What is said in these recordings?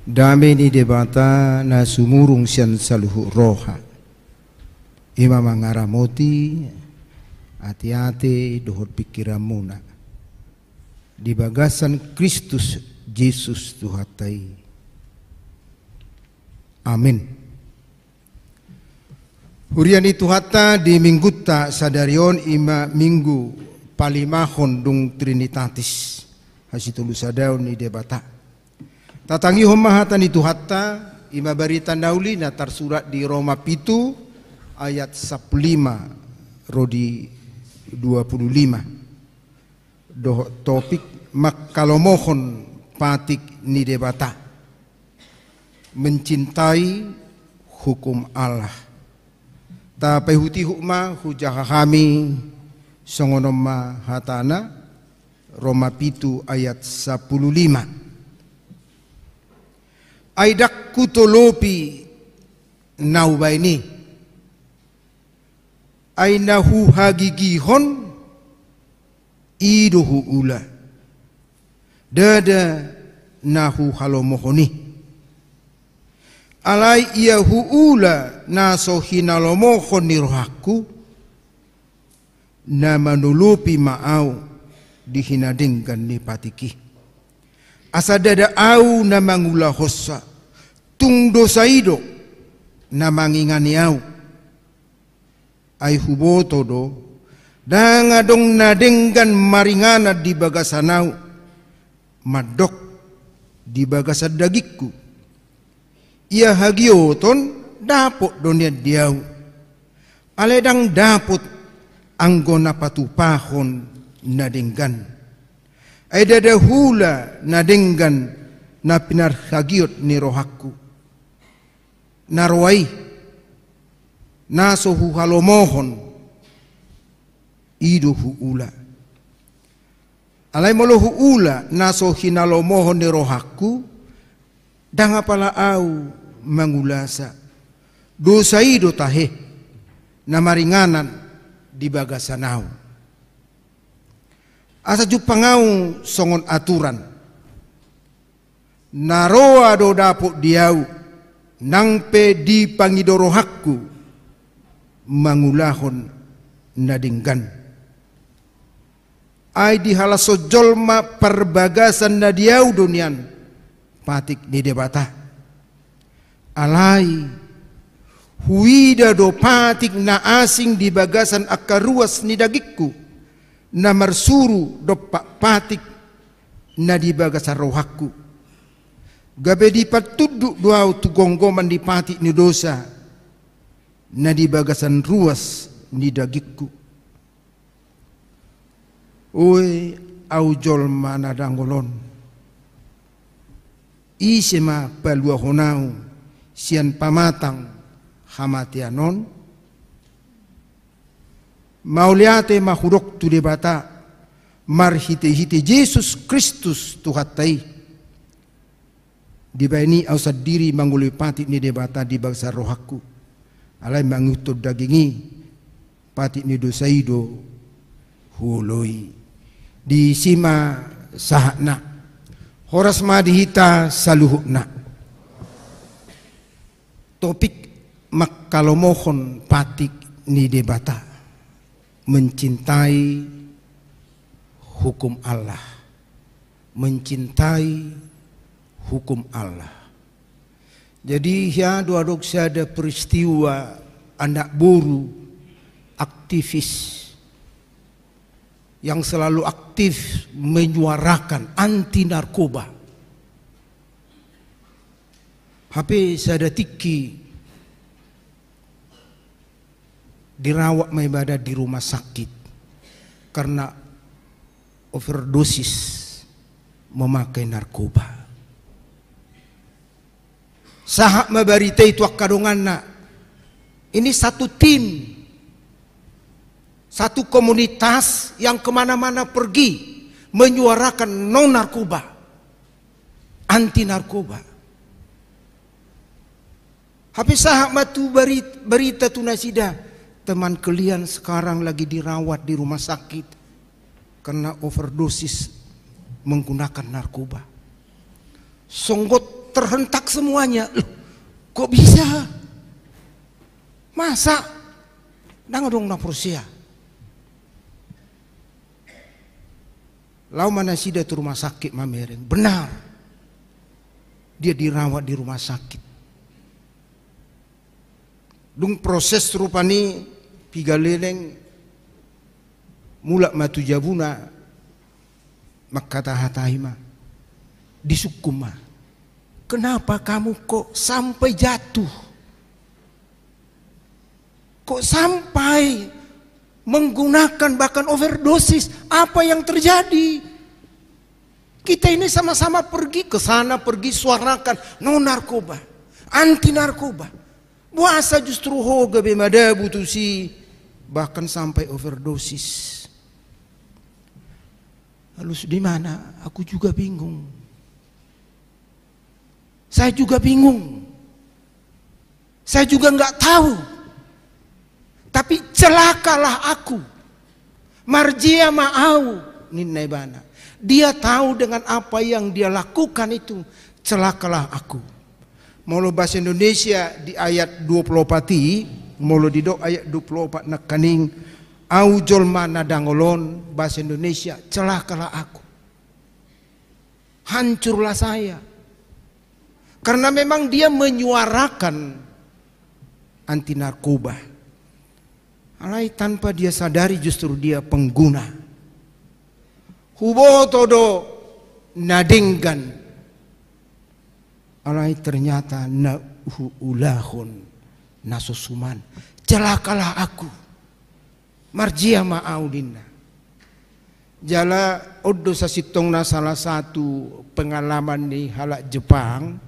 Dame ni debata na sumurung sian saluhu roha. Ima mangaramoti hati-hati dohor pikiran muna. Di bagasan Kristus Yesus Tuhatai. Amin. Hurian itu hatta di minggu ta sadarion ima minggu palimahon dung trinitatis hasitulu sadaun ni debata. Tatangi homahatan itu hatta ima barita nauli natar surat di Roma pitu ayat 15 rodi 25. Doh topik mak kalau mohon patik ni debata mencintai hukum Allah. Ta pehuti hukma hujah kami songonoma hatana Roma pitu ayat 15 Aidak kutolopi naubaini Ainahu hagigihon iduhu ula. Dada nahu halomohoni. Alai ia huula naso hinalomoho nirohaku na manulupi maau dihinadingkan ni patiki asadada au na mangula hossa tung dosaido na mangingani au. Ai huboto do danga dong nadenggan maringana di bagasanau madok di bagasad dagikku. Ia hagioton dapot donia diau. Aledang dapot anggona patupahon nadenggan. Ada hula nadenggan na pinar ni rohaku narwai. Naso hu halomohon. Idu hu ula. Alai molo hu ula naso hinalomohon ni rohaku dang apala au mangulasa. Dosa ido tahe namaringanan di bagasanau asa jupangau songon aturan. Naroa do dapuk diau nangpe di pangidoro hakku mangulahon nadinggan. Ai di halaso jolma perbagasan nadiau dunian patik ni debata. Alai huida do patik na asing di bagasan akaruas ni dagikku na marsuru do patik na di bagasan rohakku gabe di patuduk doau tu gonggoman di patik ni dosa. Na di bagasan ruas ni dagikku Oi au jol mana dangolon. Isema palua honau sian pamatang hamatianon. Mauliate mahurok tu debata marhite hite Yesus Kristus tuhatai di bani ausad diri pati ni debata di bangsa rohaku alai mangutud dagingi pati ni dosaido huloi. Di sima sahana horas madihita saluhukna. Topik mohon patik ni debata mencintai hukum Allah. Mencintai hukum Allah jadi ya dua dok ada peristiwa anak buru aktivis yang selalu aktif menyuarakan anti narkoba HP saya tiki dirawat ibadah di rumah sakit karena overdosis memakai narkoba. Sahak mabarita itu nak. Ini satu tim, satu komunitas yang ke mana-mana pergi menyuarakan non narkoba, anti narkoba. Tapi sahak matu berita tunasida teman kalian sekarang lagi dirawat di rumah sakit karena overdosis menggunakan narkoba. Songgot terhentak semuanya. Loh, kok bisa? Masa? Nang dong na Rusia. Lau mana sida tu rumah sakit mamereng. Benar. Dia dirawat di rumah sakit. Dung proses rupani pigaleleng mulak matu jabuna makata hatahima disukuma. Kenapa kamu kok sampai jatuh? Kok sampai menggunakan bahkan overdosis? Apa yang terjadi? Kita ini sama-sama pergi ke sana, pergi suarakan no narkoba, anti narkoba. Puasa justru hoga bemada butusi bahkan sampai overdosis. Lalu di mana? Aku juga bingung. Saya juga bingung. Saya juga nggak tahu. Tapi celakalah aku. Marjia ma'au. Ninaibana. Dia tahu dengan apa yang dia lakukan itu. Celakalah aku. Molo bahasa Indonesia di ayat 24 Molo di do ayat 24 nekaning Au jolma nadangolon bahasa Indonesia celakalah aku. Hancurlah saya. Karena memang dia menyuarakan anti narkoba. Alai tanpa dia sadari justru dia pengguna. Hubo todo nadinggan. Alai ternyata na ulahun nasusuman. Celakalah aku marjia ma'audinna jala odo sasitongna salah satu pengalaman di halak Jepang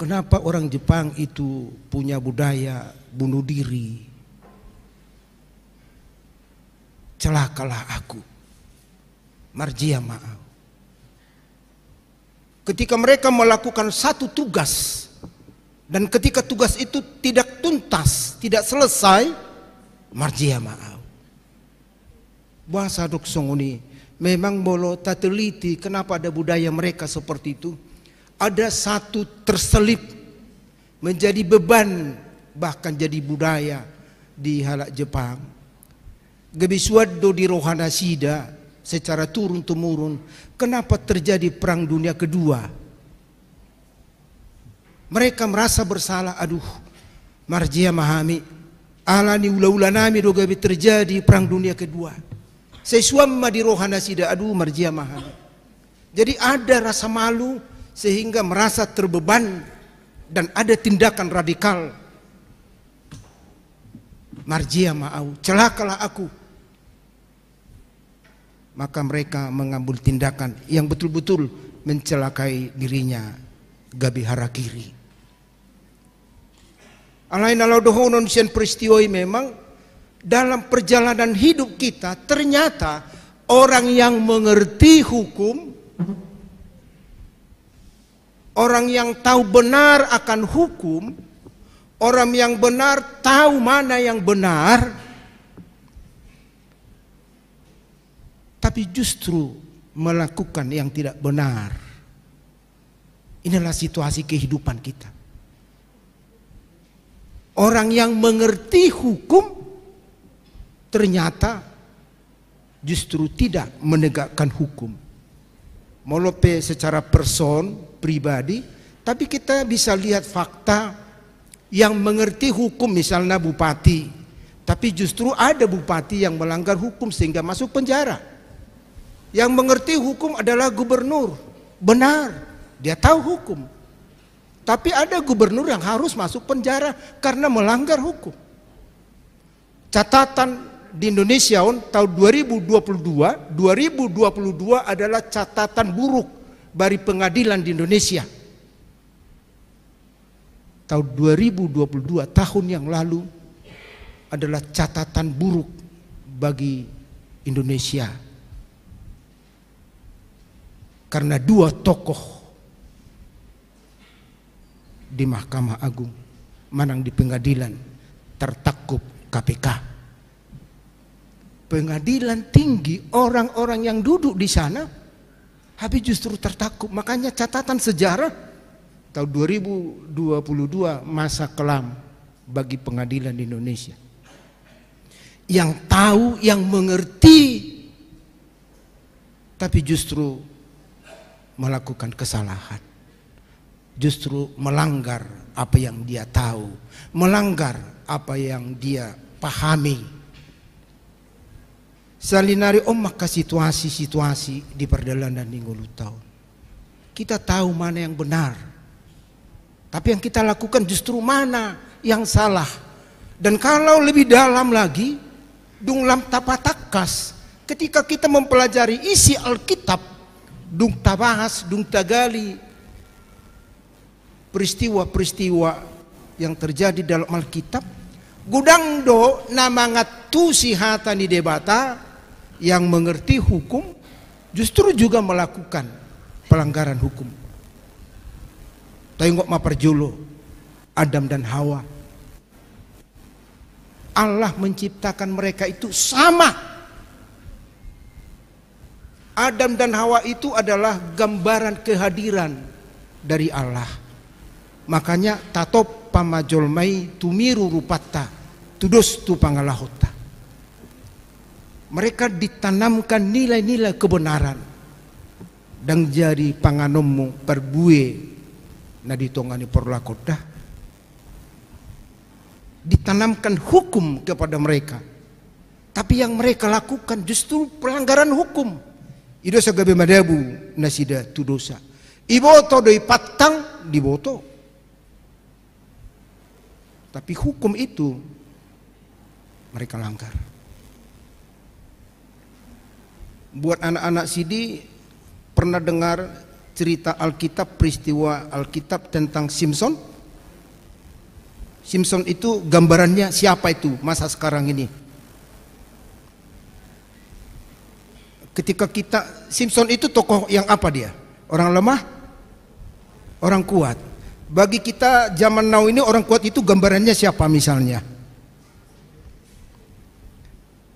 kenapa orang Jepang itu punya budaya bunuh diri celakalah aku marjia ma'au ketika mereka melakukan satu tugas dan ketika tugas itu tidak tuntas, tidak selesai, marjia ma'au. Bahasa dok ini memang bolo tak teliti kenapa ada budaya mereka seperti itu. Ada satu terselip menjadi beban bahkan jadi budaya di halak Jepang. Gebisuado di rohana sida secara turun temurun. Kenapa terjadi perang dunia kedua? Mereka merasa bersalah. Aduh, marjia mahami alani ula-ula nami do gabi terjadi perang dunia kedua. Sesuamma di rohana sida adu marjia mahal. Jadi ada rasa malu sehingga merasa terbeban dan ada tindakan radikal. Marjia ma'au, celakalah aku. Maka mereka mengambil tindakan yang betul-betul mencelakai dirinya. Gabi harakiri. Alain alau dohonon sian peristiwa memang dalam perjalanan hidup kita ternyata orang yang mengerti hukum orang yang tahu benar akan hukum. Orang yang benar tahu mana yang benar. Tapi justru melakukan yang tidak benar. Inilah situasi kehidupan kita. Orang yang mengerti hukum ternyata justru tidak menegakkan hukum. Molope secara person, pribadi, tapi kita bisa lihat fakta yang mengerti hukum misalnya bupati. Tapi justru ada bupati yang melanggar hukum sehingga masuk penjara. Yang mengerti hukum adalah gubernur. Benar, dia tahu hukum. Tapi ada gubernur yang harus masuk penjara karena melanggar hukum. Catatan di Indonesia on, tahun 2022, 2022 adalah catatan buruk bagi pengadilan di Indonesia. Tahun 2022, tahun yang lalu adalah catatan buruk bagi Indonesia. Karena dua tokoh di Mahkamah Agung, manang di pengadilan, tertakup KPK. Pengadilan tinggi, orang-orang yang duduk di sana Habis justru tertakut. Makanya catatan sejarah tahun 2022 masa kelam bagi pengadilan di Indonesia. Yang tahu, yang mengerti, tapi justru melakukan kesalahan. Justru melanggar apa yang dia tahu, melanggar apa yang dia pahami Salinari omak ke situasi-situasi di perjalanan minggu tahun. Kita tahu mana yang benar. Tapi yang kita lakukan justru mana yang salah. Dan kalau lebih dalam lagi, dung lam tapatakas, ketika kita mempelajari isi Alkitab, dung tabahas, dung tagali, peristiwa-peristiwa yang terjadi dalam Alkitab, gudang do namangat tu si hata ni debata yang mengerti hukum justru juga melakukan pelanggaran hukum. Tengok maperjulo Adam dan Hawa. Allah menciptakan mereka itu sama. Adam dan Hawa itu adalah gambaran kehadiran dari Allah. Makanya tatop pamajolmai tumiru rupata tudus tu pangalahota mereka ditanamkan nilai-nilai kebenaran. Dan jadi panganomu perbue. Na ditongani perlakoda ditanamkan hukum kepada mereka. Tapi yang mereka lakukan justru pelanggaran hukum. Itu sagabe madabu nasida tu dosa. Iboto doi patang diboto tapi hukum itu mereka langgar buat anak-anak Sidi pernah dengar cerita Alkitab peristiwa Alkitab tentang Simpson? Simpson itu gambarannya siapa itu masa sekarang ini? Ketika kita Simpson itu tokoh yang apa dia? Orang lemah? Orang kuat. Bagi kita zaman now ini orang kuat itu gambarannya siapa misalnya?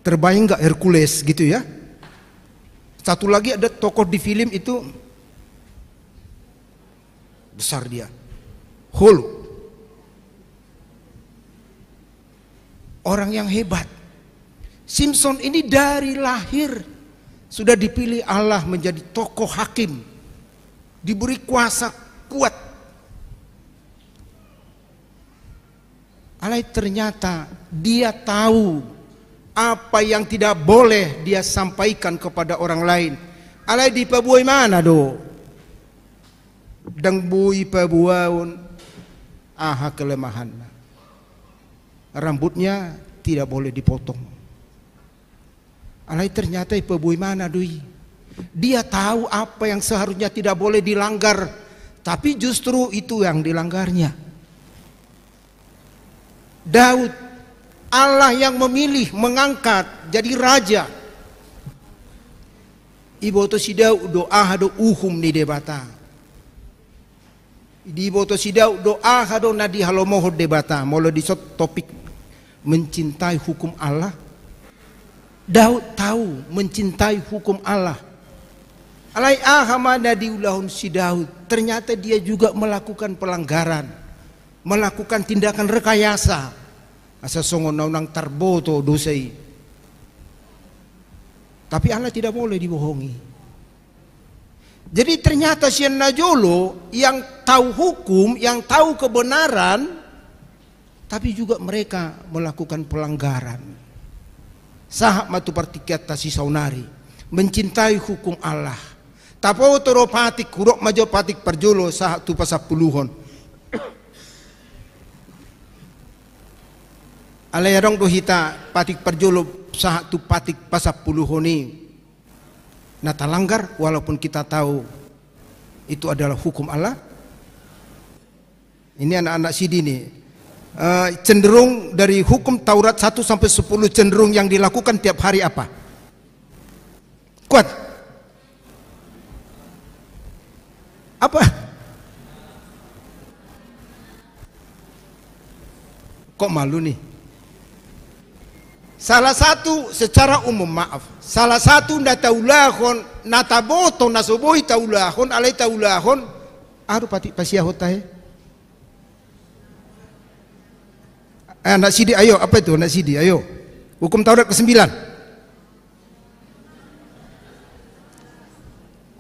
Terbayang nggak Hercules gitu ya? Satu lagi ada tokoh di film itu besar dia. Hulk. Orang yang hebat. Simpson ini dari lahir sudah dipilih Allah menjadi tokoh hakim. Diberi kuasa kuat. Alai ternyata dia tahu apa yang tidak boleh dia sampaikan kepada orang lain. Alai di pabuai mana do? Dang bui pabuaun aha kelemahan. Rambutnya tidak boleh dipotong. Alai ternyata pabuai mana doi? Dia tahu apa yang seharusnya tidak boleh dilanggar, tapi justru itu yang dilanggarnya. Daud Allah yang memilih, mengangkat jadi raja. Ibu to sidau doa hado uhum ni debata. Di ibu to sidau doa hado nadi halomoho debata. Molo di sot topik mencintai hukum Allah. Daud tahu mencintai hukum Allah. Alai ahama nadi ulahun si Daud. Ternyata dia juga melakukan pelanggaran. Melakukan tindakan rekayasa asa songo naunang tarboto dosai. Tapi Allah tidak boleh dibohongi. Jadi ternyata Sian Najolo yang tahu hukum yang tahu kebenaran tapi juga mereka melakukan pelanggaran. Sahak matu partikiata si saunari mencintai hukum Allah. Tapo toropatik kurok majo patik perjolo sahak tu pasapuluhon Alayarong dohita patik perjolo saat tu patik pasap puluhoni nata langgar walaupun kita tahu itu adalah hukum Allah. Ini anak-anak sidi nih. Uh, cenderung dari hukum Taurat 1 sampai 10 cenderung yang dilakukan tiap hari apa? Kuat. Apa? Kok malu nih? Salah satu secara umum maaf. Salah satu na taulahon nataboto nasuboy taulahon alay taulahon aru pati pasiyahot tayo. Eh, nak sidi ayo apa itu nak sidi ayo. Hukum Taurat ke-9.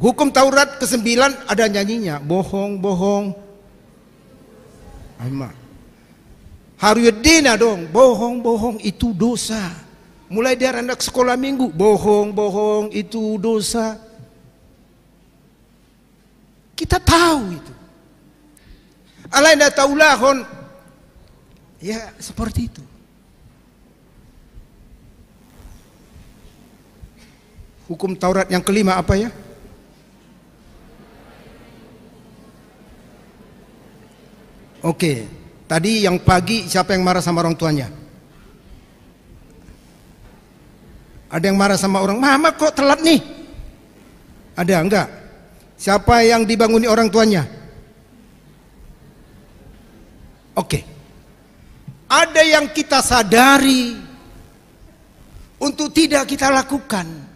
Hukum Taurat ke-9 ada nyanyinya, bohong, bohong. Aima. Haruyedina dong, bohong-bohong itu dosa. Mulai dari anak sekolah minggu, bohong-bohong itu dosa. Kita tahu itu. Allah tidak tahu lahon. Ya seperti itu. Hukum Taurat yang kelima apa ya? Oke. Tadi yang pagi siapa yang marah sama orang tuanya? Ada yang marah sama orang, "Mama kok telat nih?" Ada enggak? Siapa yang dibanguni orang tuanya? Oke. Ada yang kita sadari untuk tidak kita lakukan.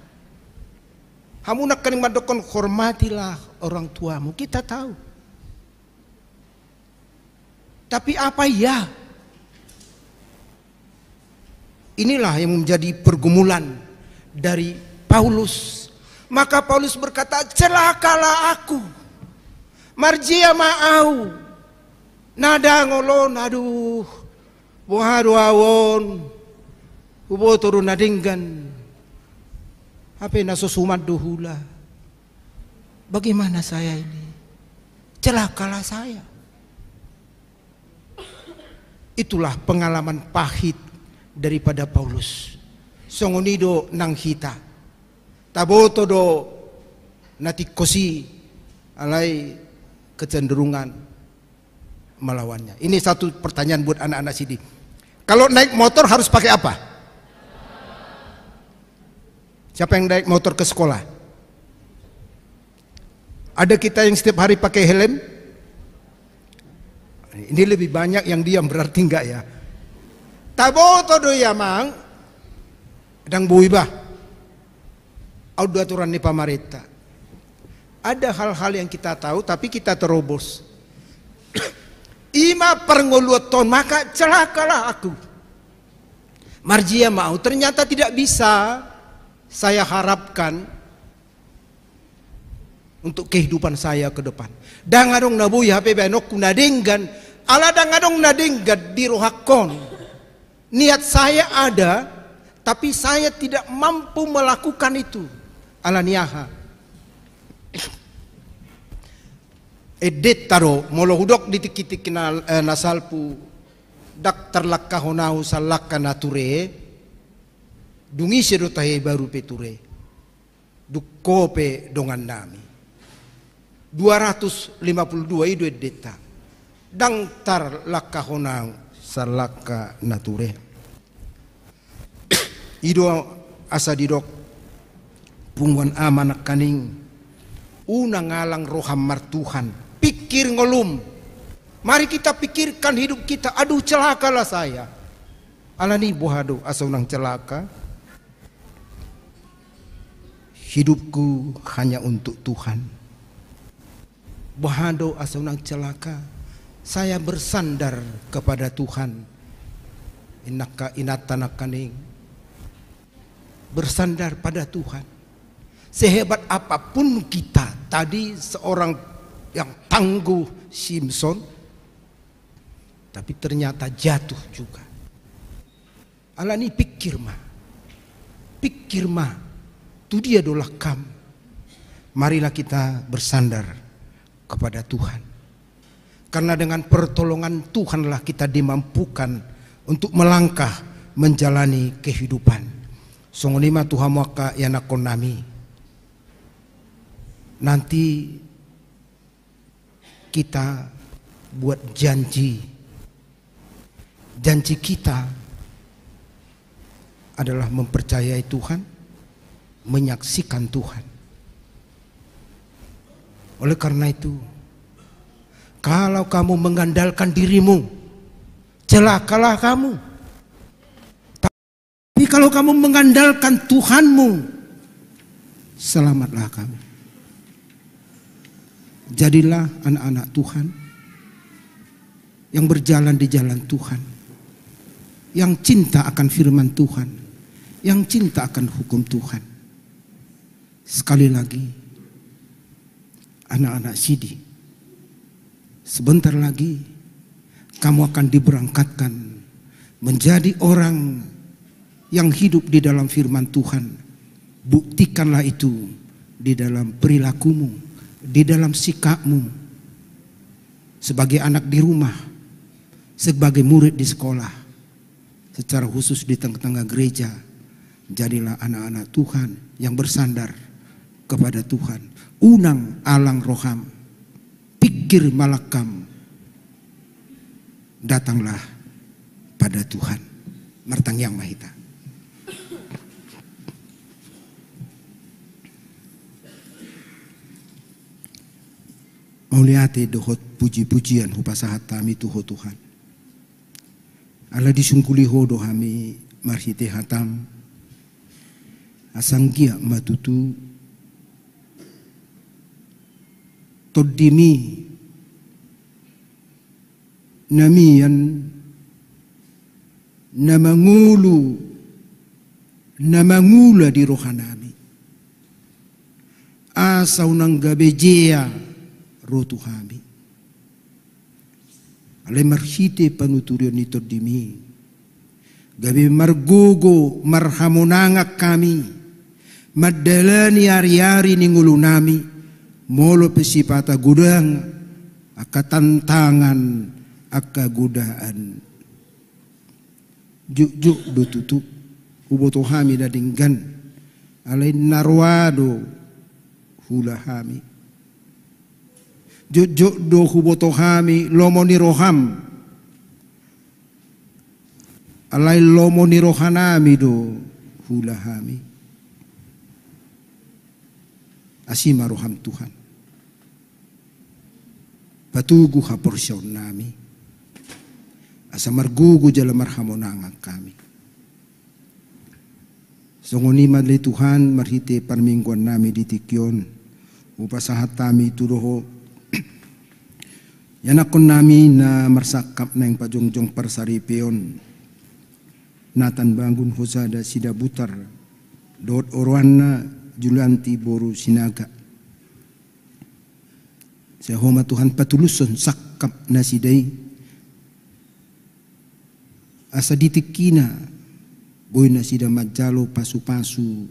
Hamunak kaning madokon hormatilah orang tuamu. Kita tahu. Tapi apa ya? Inilah yang menjadi pergumulan dari Paulus. Maka Paulus berkata, celakalah aku. Marjia ma'au. Nada ngolon, aduh. Buhadu awon. Ubo turun nadinggan. Apa nasusumat duhula. Bagaimana saya ini? Celakalah saya. Itulah pengalaman pahit daripada Paulus. Songonido nang hita. Taboto do natikosi alai kecenderungan melawannya. Ini satu pertanyaan buat anak-anak sini. Kalau naik motor harus pakai apa? Siapa yang naik motor ke sekolah? Ada kita yang setiap hari pakai helm? Ini lebih banyak yang diam berarti enggak ya. Tabo todo yamang dan buibah. Audu aturan ni pamarita. Ada hal-hal yang kita tahu tapi kita terobos. Ima ton maka celakalah aku. Marjia mau ternyata tidak bisa saya harapkan untuk kehidupan saya ke depan. Dangadong nabuy hape benok kunadenggan Ala ngadong nadinggat di rohakon. Niat saya ada, tapi saya tidak mampu melakukan itu. Ala niaha. Edit taro molo hudok ditik-titik eh, nasalpu dak terlakka honau salakka nature dungi sedo tahe baru peture dukope dongan nami 252 itu edita dang tar laka honang salaka nature. Ido asa didok punguan aman kaning. Una ngalang roham martuhan pikir ngolum mari kita pikirkan hidup kita aduh celakalah saya. Alani bohado asa unang celaka. Hidupku hanya untuk Tuhan. Bohado asa unang celaka saya bersandar kepada Tuhan. Inaka inatanakaning bersandar pada Tuhan. Sehebat apa pun kita, tadi seorang yang tangguh Simpson, tapi ternyata jatuh juga. Alani pikir mah, pikir mah, itu dia dolah kam. Marilah kita bersandar kepada Tuhan. Karena dengan pertolongan Tuhanlah kita dimampukan untuk melangkah menjalani kehidupan. Songonima Tuhan maka yanakon nami. Nanti kita buat janji. Janji kita adalah mempercayai Tuhan, menyaksikan Tuhan. Oleh karena itu, kalau kamu mengandalkan dirimu, celakalah kamu. Tapi kalau kamu mengandalkan Tuhanmu, selamatlah kamu. Jadilah anak-anak Tuhan yang berjalan di jalan Tuhan, yang cinta akan firman Tuhan, yang cinta akan hukum Tuhan. Sekali lagi, anak-anak Sidi, sebentar lagi kamu akan diberangkatkan menjadi orang yang hidup di dalam firman Tuhan. Buktikanlah itu di dalam perilakumu di dalam sikapmu sebagai anak di rumah, sebagai murid di sekolah, secara khusus di tengah-tengah gereja, jadilah anak-anak Tuhan yang bersandar kepada Tuhan. Unang alang roham, pikir malakam, datanglah pada Tuhan. Martang yang mahita. Mauliate dohot puji-pujian hupasahat kami tuho Tuhan. Allah disungkuli ho dohami marhite hatam. Asanggia matutu. Todimi. Namian. Namangulu. Namangula di rohanami. Asaw ng gabejea rotu hami. Ale marhite panuturion nito dimi. Gabi margugo marhamonanga kami. Madalani ari-ari ni nami. Molo pesipata gudang. Akatantangan akagudaan. Juk-juk betutu. Uboto hami dadinggan. Alay narwado hula hami Jojo do hubotohami lomo ni roham. Alai lomo ni rohanami do hulahami. Asima roham Tuhan. Patugu ha porsyon nami. Asa margugu jala marhamonangan kami. Songonimad le Tuhan marhite parmingguan nami di tikyon. Upasahat kami turoho Yanakon nami na marsakap na yung pajongjong parsaripion. Natan bangun husada sida butar. Dot orwana julanti boru sinaga. Sa homa Tuhan patuluson sakap na siday. Asa ditikina boy na sida majalo pasu-pasu.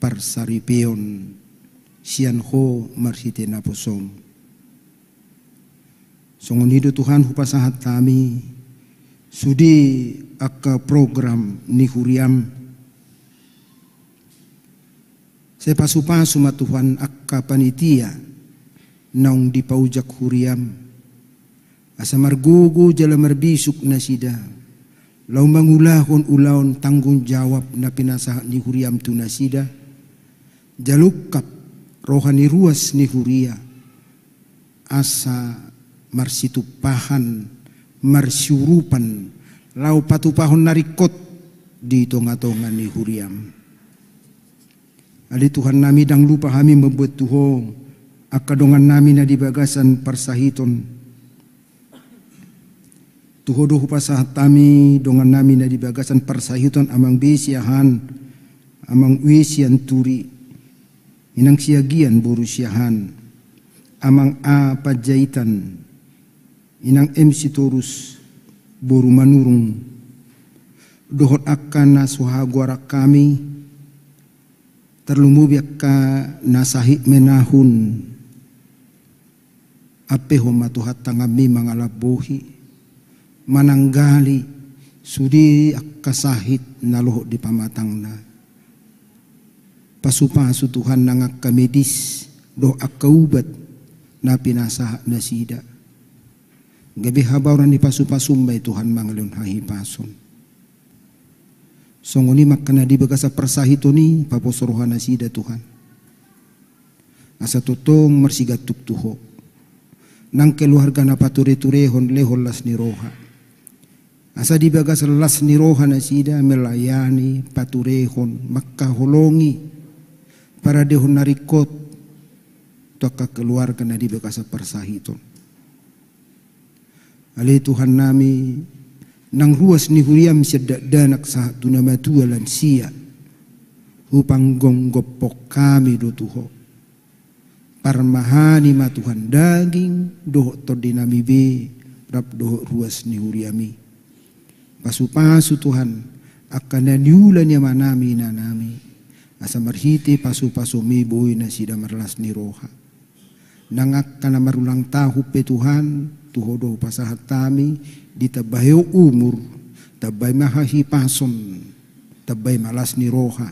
Parsaripion. Sian ho marsite na posom. Songonido Tuhan hupasahat kami. Sudi akka program ni huriam. Pasu ma Tuhan akka panitia. Naung dipaujak huriam asa margugu jala marbisuk na sida lau mangulahon ulaon tanggung jawab na pinasa ni huriam tu na sida jalukap rohani ruas ni huria. Asa marsitupahan, marsyurupan, lau patupahon narikot di tonga-tonga ni huriam. Ali Tuhan nami dang lupa kami membuat tuho. Akadongan nami na di bagasan parsahiton. Tuho dohu pasahat kami dongan nami na di bagasan parsahiton amang besiahan amang wisian turi. Inang siagian burusiahan amang a pajaitan inang MC Torus boru manurung. Dohot akan nasuhagwara kami terlumubiak ka nasahi menahun. Ape homatuhat tangami mangalabuhi mananggali sudi akasahit naloho di pamatang na pasupasu Tuhan nangak kamedis do akaubat na pinasa na sida Gabi habaw ni pasupasumbay Tuhan mangalun hahi pason. Songoni makana di baga sa persahito ni paposuruhan na sida Tuhan. Asa tutong marsigat tuktuho. Nang keluarga na pature-turehon leholas ni roha. Asa di bagas las ni rohana sida melayani paturehon holongi para dehon narikot toka keluarga na di bagas persahiton. Ali Tuhan nami nang ruas ni huriam sedak danak sa tunamatua lansia upang gonggopok kami do tuho. Parmahani ma Tuhan daging doh to dinami be rap doh ruas ni huriami Pasu-pasu Tuhan akan naniulan niya manami na nami. Asa marhiti pasu-pasu mi boy na sida marlas ni roha. Nangak ka na marulang tahu pe Tuhan, tuhodo pasahat tami, di tabayo umur, tabay mahahipason, tabay malas ni roha.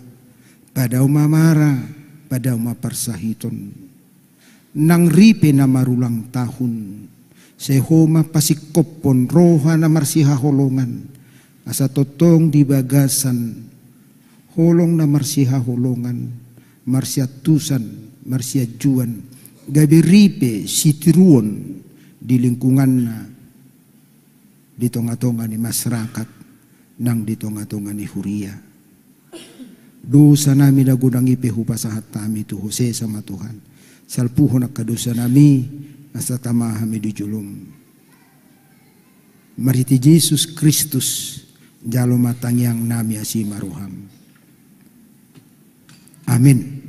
Padaw mamara, padaw maparsahiton. Nang ripe na marulang tahun, sehoma pasikopon roha na marsiha holongan asa totong di bagasan. Holong na marsiha holongan marsiatusan marsiajuan gabi ripe sitiruon di lingkungan na di tonga-tonga ni masyarakat nang di tonga-tonga ni huria. Dosa nami na gunang ipehu pasahat tami tu Jose sama Tuhan. Salpuhon kadosa nami asa tamahami di julum Mariti Yesus Kristus jalo matang yang nami asimaruham. Amin.